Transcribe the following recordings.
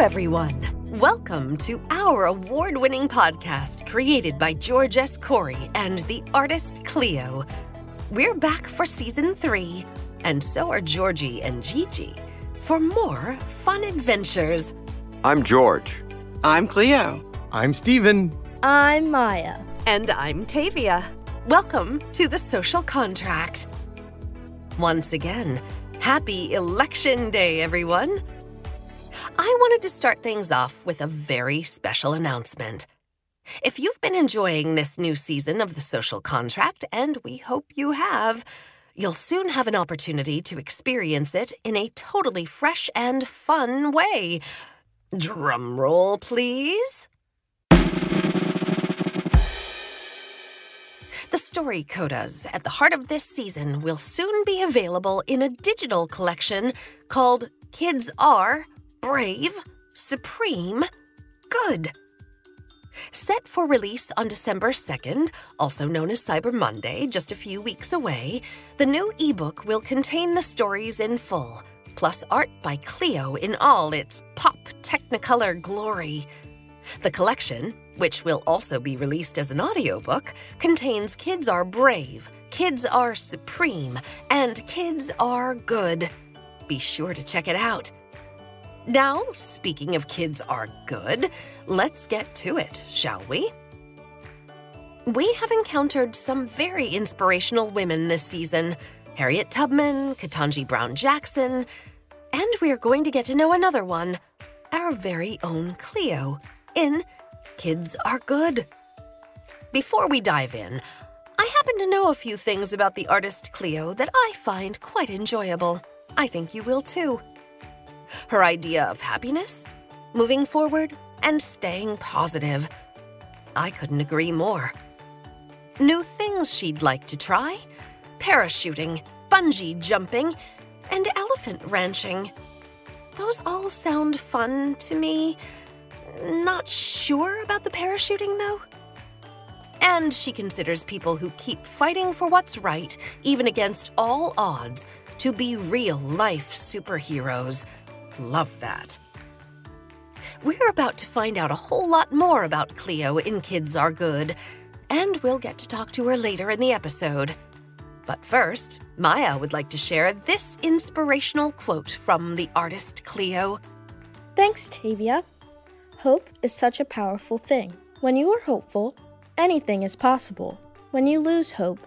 everyone. Welcome to our award winning podcast created by George S. Corey and the artist Cleo. We're back for season three, and so are Georgie and Gigi for more fun adventures. I'm George. I'm Cleo. I'm Stephen. I'm Maya. And I'm Tavia. Welcome to the social contract. Once again, happy election day, everyone. I wanted to start things off with a very special announcement. If you've been enjoying this new season of The Social Contract, and we hope you have, you'll soon have an opportunity to experience it in a totally fresh and fun way. Drum roll, please. The story codas at the heart of this season will soon be available in a digital collection called Kids Are Brave, Supreme, Good. Set for release on December 2nd, also known as Cyber Monday, just a few weeks away, the new ebook will contain the stories in full, plus art by Cleo in all its pop Technicolor glory. The collection, which will also be released as an audiobook, contains Kids Are Brave, Kids Are Supreme, and Kids Are Good. Be sure to check it out. Now, speaking of Kids Are Good, let's get to it, shall we? We have encountered some very inspirational women this season Harriet Tubman, Ketanji Brown Jackson, and we're going to get to know another one, our very own Cleo, in Kids Are Good. Before we dive in, I happen to know a few things about the artist Cleo that I find quite enjoyable. I think you will too. Her idea of happiness, moving forward, and staying positive. I couldn't agree more. New things she'd like to try parachuting, bungee jumping, and elephant ranching. Those all sound fun to me. Not sure about the parachuting, though. And she considers people who keep fighting for what's right, even against all odds, to be real life superheroes. Love that. We're about to find out a whole lot more about Cleo in Kids Are Good, and we'll get to talk to her later in the episode. But first, Maya would like to share this inspirational quote from the artist Cleo. Thanks, Tavia. Hope is such a powerful thing. When you are hopeful, anything is possible. When you lose hope,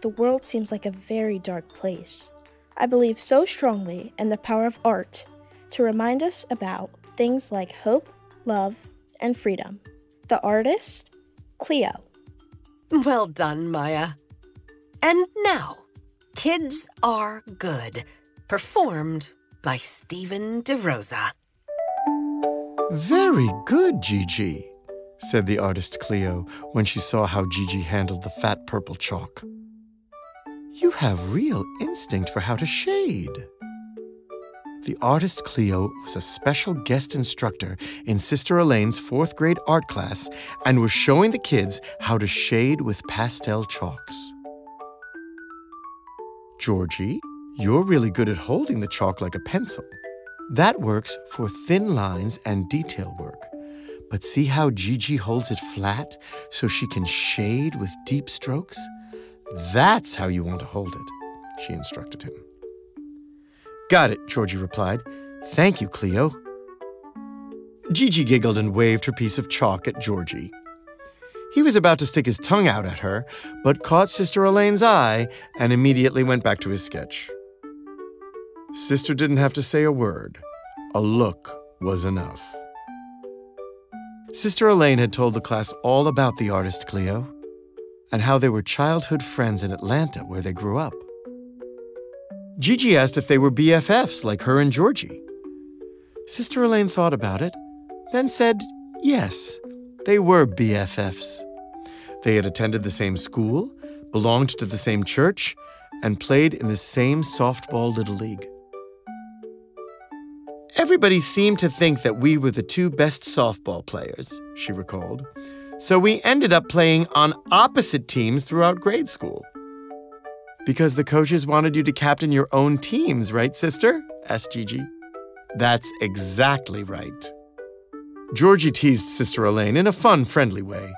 the world seems like a very dark place. I believe so strongly in the power of art to remind us about things like hope, love, and freedom. The artist, Cleo. Well done, Maya. And now, Kids Are Good, performed by Stephen DeRosa. Very good, Gigi, said the artist Cleo when she saw how Gigi handled the fat purple chalk. You have real instinct for how to shade. The artist Cleo was a special guest instructor in Sister Elaine's fourth grade art class and was showing the kids how to shade with pastel chalks. Georgie, you're really good at holding the chalk like a pencil. That works for thin lines and detail work. But see how Gigi holds it flat so she can shade with deep strokes? That's how you want to hold it, she instructed him. Got it, Georgie replied. Thank you, Cleo. Gigi giggled and waved her piece of chalk at Georgie. He was about to stick his tongue out at her, but caught Sister Elaine's eye and immediately went back to his sketch. Sister didn't have to say a word. A look was enough. Sister Elaine had told the class all about the artist Cleo and how they were childhood friends in Atlanta where they grew up. Gigi asked if they were BFFs like her and Georgie. Sister Elaine thought about it, then said yes, they were BFFs. They had attended the same school, belonged to the same church, and played in the same softball little league. Everybody seemed to think that we were the two best softball players, she recalled. So we ended up playing on opposite teams throughout grade school. Because the coaches wanted you to captain your own teams, right, sister? asked Gigi. That's exactly right, Georgie teased Sister Elaine in a fun, friendly way.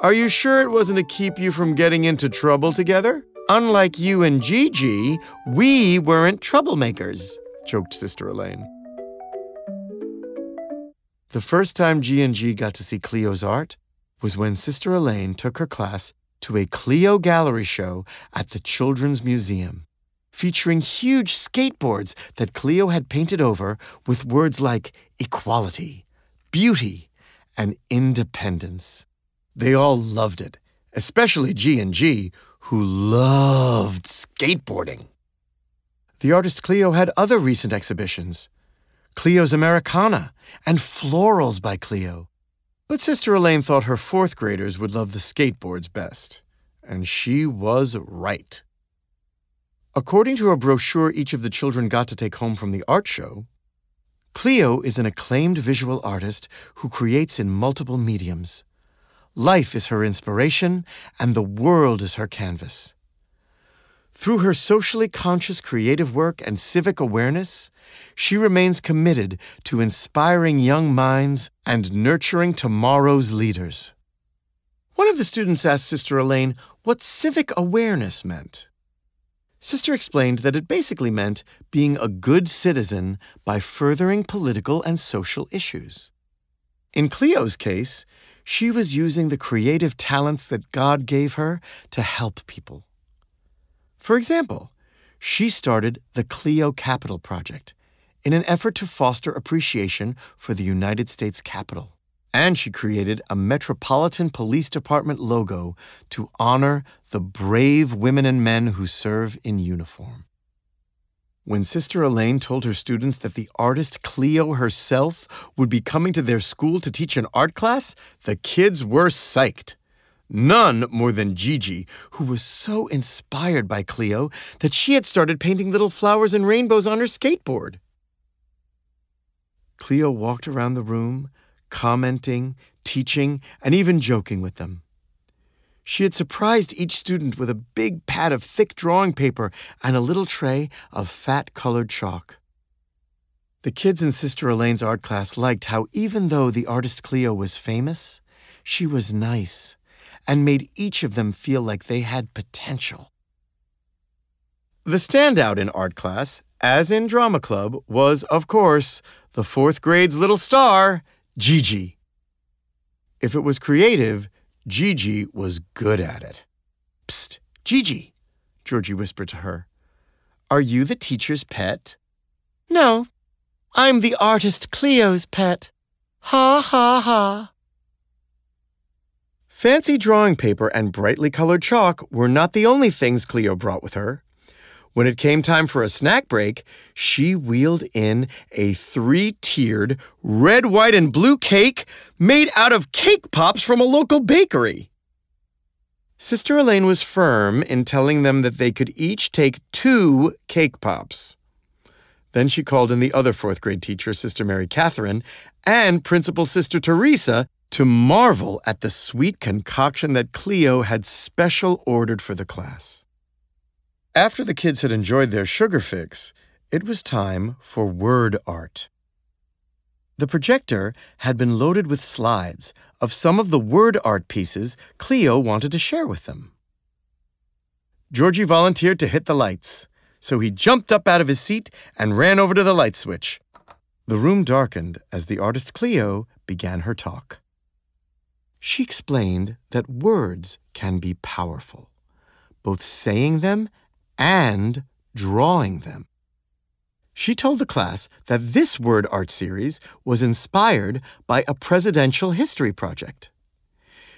Are you sure it wasn't to keep you from getting into trouble together? Unlike you and Gigi, we weren't troublemakers, joked Sister Elaine. The first time G&G got to see Cleo's art was when Sister Elaine took her class to a Cleo gallery show at the Children's Museum, featuring huge skateboards that Cleo had painted over with words like equality, beauty, and independence. They all loved it, especially G&G, who loved skateboarding. The artist Cleo had other recent exhibitions. Cleo's Americana, and Florals by Cleo. But Sister Elaine thought her fourth graders would love the skateboards best. And she was right. According to a brochure each of the children got to take home from the art show, Cleo is an acclaimed visual artist who creates in multiple mediums. Life is her inspiration, and the world is her canvas. Through her socially conscious creative work and civic awareness, she remains committed to inspiring young minds and nurturing tomorrow's leaders. One of the students asked Sister Elaine what civic awareness meant. Sister explained that it basically meant being a good citizen by furthering political and social issues. In Cleo's case, she was using the creative talents that God gave her to help people. For example, she started the Cleo Capital Project in an effort to foster appreciation for the United States Capitol. And she created a Metropolitan Police Department logo to honor the brave women and men who serve in uniform. When Sister Elaine told her students that the artist Cleo herself would be coming to their school to teach an art class, the kids were psyched. None more than Gigi, who was so inspired by Cleo that she had started painting little flowers and rainbows on her skateboard. Cleo walked around the room, commenting, teaching, and even joking with them. She had surprised each student with a big pad of thick drawing paper and a little tray of fat colored chalk. The kids in Sister Elaine's art class liked how, even though the artist Cleo was famous, she was nice and made each of them feel like they had potential. The standout in art class, as in drama club, was, of course, the fourth grade's little star, Gigi. If it was creative, Gigi was good at it. Psst, Gigi, Georgie whispered to her. Are you the teacher's pet? No, I'm the artist Cleo's pet. Ha ha ha. Fancy drawing paper and brightly colored chalk were not the only things Cleo brought with her. When it came time for a snack break, she wheeled in a three tiered red, white, and blue cake made out of cake pops from a local bakery. Sister Elaine was firm in telling them that they could each take two cake pops. Then she called in the other fourth grade teacher, Sister Mary Catherine, and Principal Sister Teresa to marvel at the sweet concoction that Cleo had special ordered for the class. After the kids had enjoyed their sugar fix, it was time for word art. The projector had been loaded with slides of some of the word art pieces Cleo wanted to share with them. Georgie volunteered to hit the lights, so he jumped up out of his seat and ran over to the light switch. The room darkened as the artist Cleo began her talk. She explained that words can be powerful, both saying them and drawing them. She told the class that this word art series was inspired by a presidential history project.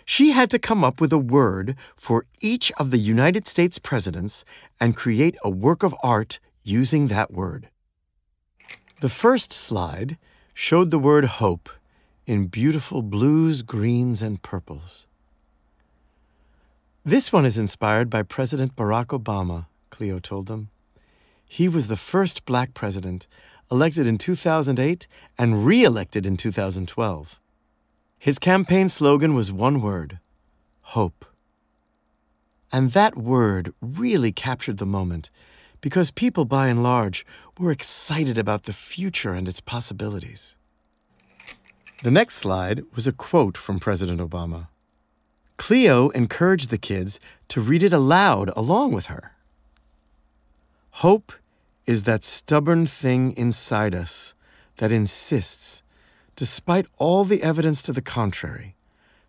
She had to come up with a word for each of the United States presidents and create a work of art using that word. The first slide showed the word hope in beautiful blues, greens, and purples. This one is inspired by President Barack Obama, Cleo told them. He was the first black president, elected in 2008 and re elected in 2012. His campaign slogan was one word hope. And that word really captured the moment because people, by and large, were excited about the future and its possibilities. The next slide was a quote from President Obama. Cleo encouraged the kids to read it aloud along with her. Hope is that stubborn thing inside us that insists, despite all the evidence to the contrary,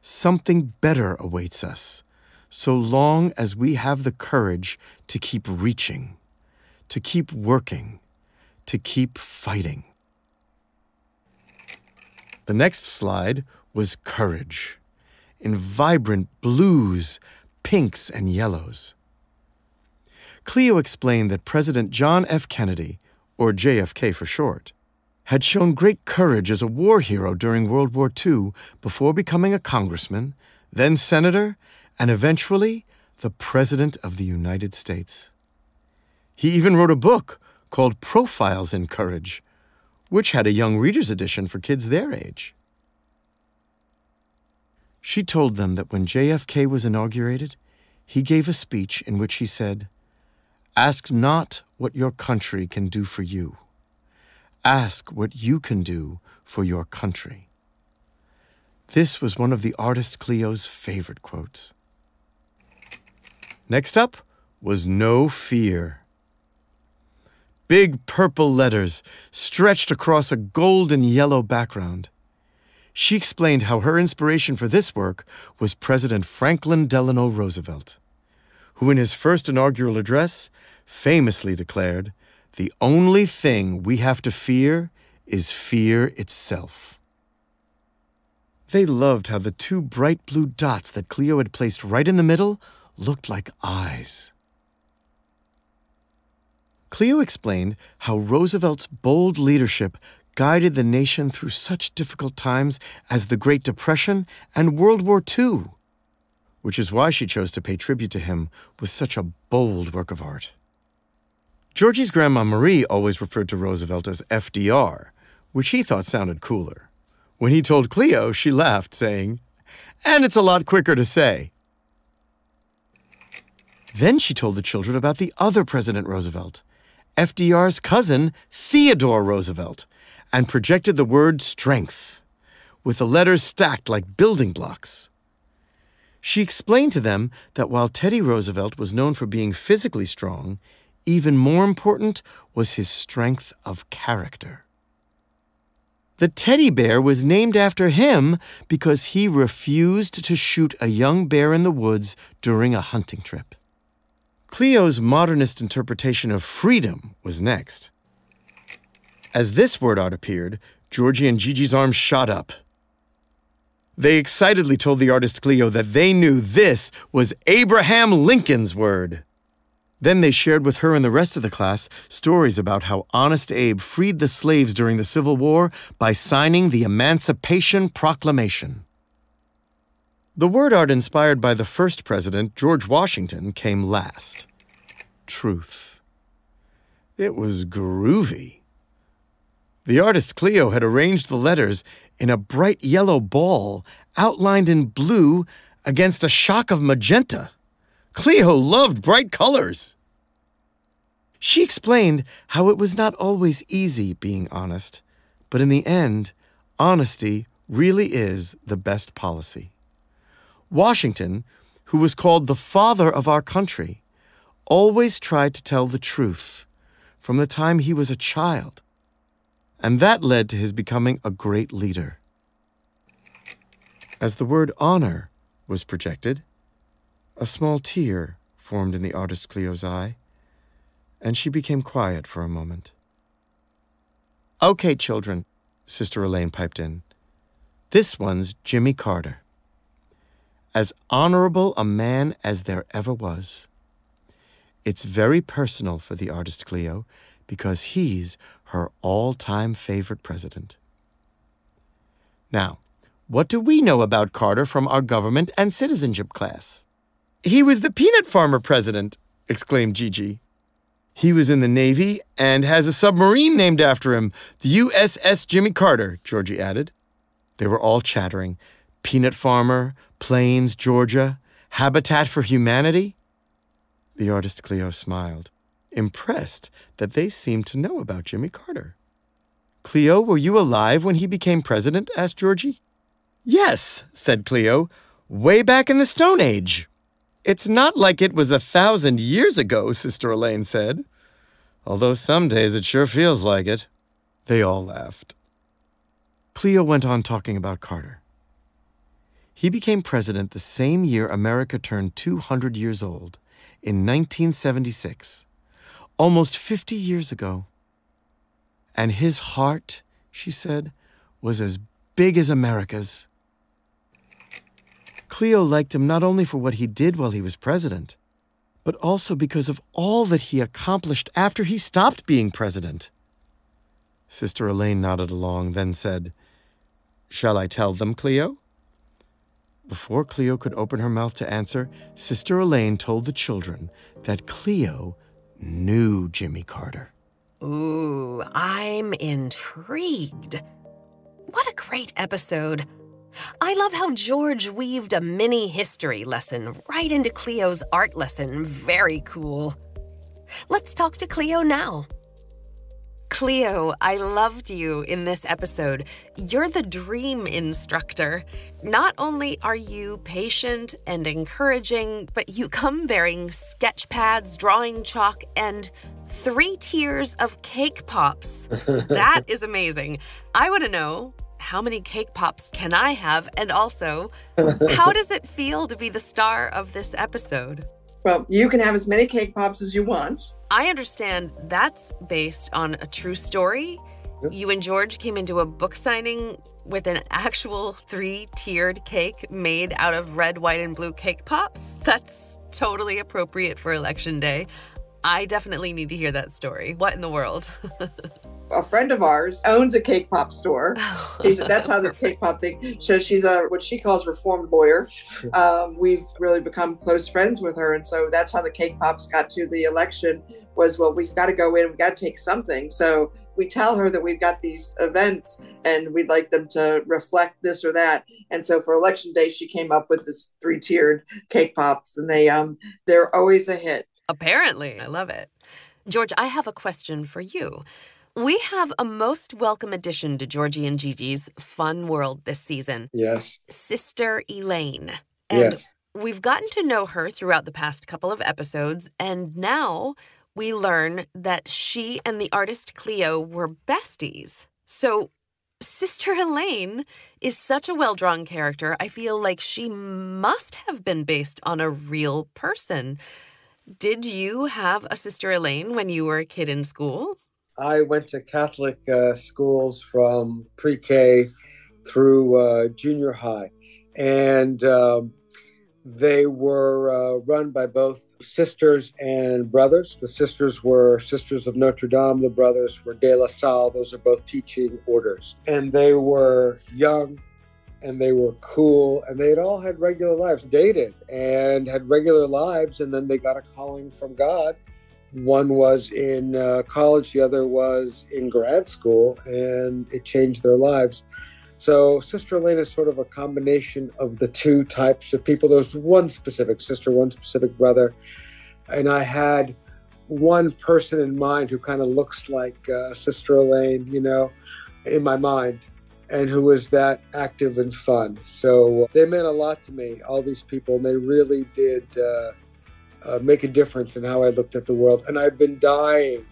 something better awaits us, so long as we have the courage to keep reaching, to keep working, to keep fighting. The next slide was courage in vibrant blues, pinks, and yellows. Cleo explained that President John F. Kennedy, or JFK for short, had shown great courage as a war hero during World War II before becoming a congressman, then senator, and eventually the President of the United States. He even wrote a book called Profiles in Courage, which had a young reader's edition for kids their age. She told them that when JFK was inaugurated, he gave a speech in which he said, Ask not what your country can do for you. Ask what you can do for your country. This was one of the artist Cleo's favorite quotes. Next up was No Fear. Big purple letters stretched across a golden yellow background. She explained how her inspiration for this work was President Franklin Delano Roosevelt, who, in his first inaugural address, famously declared, The only thing we have to fear is fear itself. They loved how the two bright blue dots that Cleo had placed right in the middle looked like eyes. Cleo explained how Roosevelt's bold leadership guided the nation through such difficult times as the Great Depression and World War II, which is why she chose to pay tribute to him with such a bold work of art. Georgie's grandma Marie always referred to Roosevelt as FDR, which he thought sounded cooler. When he told Cleo, she laughed, saying, And it's a lot quicker to say. Then she told the children about the other President Roosevelt, FDR's cousin, Theodore Roosevelt, and projected the word strength, with the letters stacked like building blocks. She explained to them that while Teddy Roosevelt was known for being physically strong, even more important was his strength of character. The teddy bear was named after him because he refused to shoot a young bear in the woods during a hunting trip. Cleo's modernist interpretation of freedom was next. As this word art appeared, Georgie and Gigi's arms shot up. They excitedly told the artist Cleo that they knew this was Abraham Lincoln's word. Then they shared with her and the rest of the class stories about how Honest Abe freed the slaves during the Civil War by signing the Emancipation Proclamation. The word art inspired by the first president, George Washington, came last truth. It was groovy. The artist Cleo had arranged the letters in a bright yellow ball outlined in blue against a shock of magenta. Cleo loved bright colors. She explained how it was not always easy being honest, but in the end, honesty really is the best policy. Washington, who was called the father of our country, always tried to tell the truth from the time he was a child, and that led to his becoming a great leader. As the word honor was projected, a small tear formed in the artist Cleo's eye, and she became quiet for a moment. Okay, children, Sister Elaine piped in. This one's Jimmy Carter as honorable a man as there ever was. It's very personal for the artist Cleo because he's her all time favorite president. Now, what do we know about Carter from our government and citizenship class? He was the peanut farmer president, exclaimed Gigi. He was in the Navy and has a submarine named after him, the USS Jimmy Carter, Georgie added. They were all chattering, Peanut Farmer, Plains, Georgia, Habitat for Humanity? The artist Cleo smiled, impressed that they seemed to know about Jimmy Carter. Cleo, were you alive when he became president? asked Georgie. Yes, said Cleo, way back in the Stone Age. It's not like it was a thousand years ago, Sister Elaine said. Although some days it sure feels like it. They all laughed. Cleo went on talking about Carter. He became president the same year America turned 200 years old, in 1976, almost 50 years ago. And his heart, she said, was as big as America's. Cleo liked him not only for what he did while he was president, but also because of all that he accomplished after he stopped being president. Sister Elaine nodded along, then said, Shall I tell them, Cleo? Before Cleo could open her mouth to answer, Sister Elaine told the children that Cleo knew Jimmy Carter. Ooh, I'm intrigued. What a great episode. I love how George weaved a mini history lesson right into Cleo's art lesson. Very cool. Let's talk to Cleo now. Cleo, I loved you in this episode. You're the dream instructor. Not only are you patient and encouraging, but you come bearing sketch pads, drawing chalk, and three tiers of cake pops. that is amazing. I want to know how many cake pops can I have? And also, how does it feel to be the star of this episode? Well, you can have as many cake pops as you want. I understand that's based on a true story. Yep. You and George came into a book signing with an actual three tiered cake made out of red, white, and blue cake pops. That's totally appropriate for election day. I definitely need to hear that story. What in the world? a friend of ours owns a cake pop store. that's how this cake pop thing. So she's a what she calls reformed lawyer. Um, we've really become close friends with her, and so that's how the cake pops got to the election. Was well, we've got to go in. We got to take something. So we tell her that we've got these events and we'd like them to reflect this or that. And so for election day, she came up with this three tiered cake pops, and they um they're always a hit. Apparently, I love it. George, I have a question for you. We have a most welcome addition to Georgie and Gigi's fun world this season. Yes. Sister Elaine. And yes. we've gotten to know her throughout the past couple of episodes, and now we learn that she and the artist Cleo were besties. So, Sister Elaine is such a well drawn character. I feel like she must have been based on a real person. Did you have a Sister Elaine when you were a kid in school? I went to Catholic uh, schools from pre K through uh, junior high, and um, they were uh, run by both sisters and brothers. The sisters were Sisters of Notre Dame, the brothers were De La Salle. Those are both teaching orders. And they were young and they were cool and they had all had regular lives, dated and had regular lives, and then they got a calling from God one was in uh, college, the other was in grad school, and it changed their lives. So, Sister Elaine is sort of a combination of the two types of people. There's one specific sister, one specific brother, and I had one person in mind who kind of looks like uh, Sister Elaine, you know, in my mind, and who was that active and fun. So, they meant a lot to me, all these people, and they really did. Uh, uh, make a difference in how I looked at the world. And I've been dying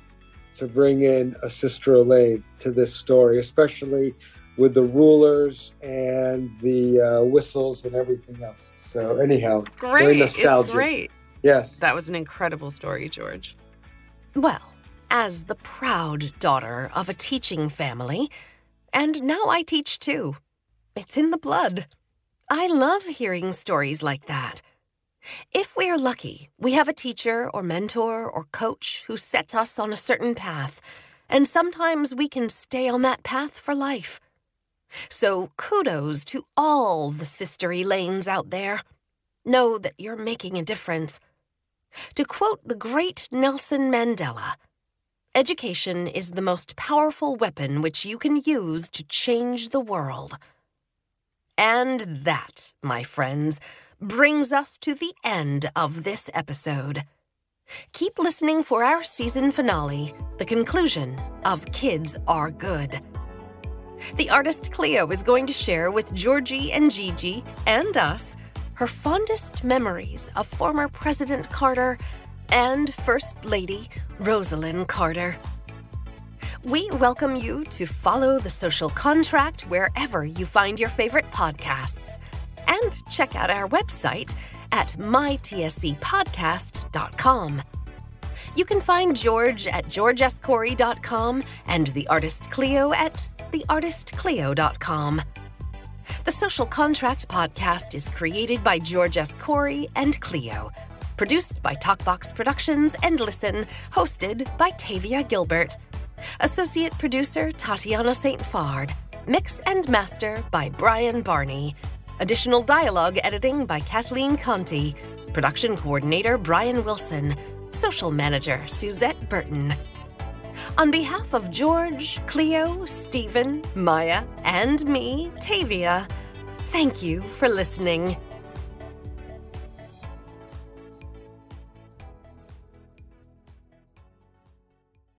to bring in a Sister Elaine to this story, especially with the rulers and the uh, whistles and everything else. So, anyhow, great. It's great. Yes. That was an incredible story, George. Well, as the proud daughter of a teaching family, and now I teach too, it's in the blood. I love hearing stories like that. If we are lucky, we have a teacher or mentor or coach who sets us on a certain path, and sometimes we can stay on that path for life. So kudos to all the Sister Elaines out there. Know that you're making a difference. To quote the great Nelson Mandela, education is the most powerful weapon which you can use to change the world. And that, my friends, brings us to the end of this episode. Keep listening for our season finale, the conclusion of Kids Are Good. The artist Cleo is going to share with Georgie and Gigi and us her fondest memories of former President Carter and First Lady Rosalynn Carter. We welcome you to follow the social contract wherever you find your favorite podcasts and check out our website at mytscpodcast.com. You can find George at georgescorey.com and the artist Cleo at theartistcleo.com. The Social Contract podcast is created by George S. Corey and Cleo, produced by Talkbox Productions and Listen, hosted by Tavia Gilbert. Associate producer Tatiana St. Fard. Mix and master by Brian Barney. Additional dialogue editing by Kathleen Conti. Production coordinator Brian Wilson. Social manager Suzette Burton. On behalf of George, Cleo, Stephen, Maya, and me, Tavia, thank you for listening.